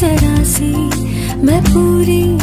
जरा सी मैं पूरी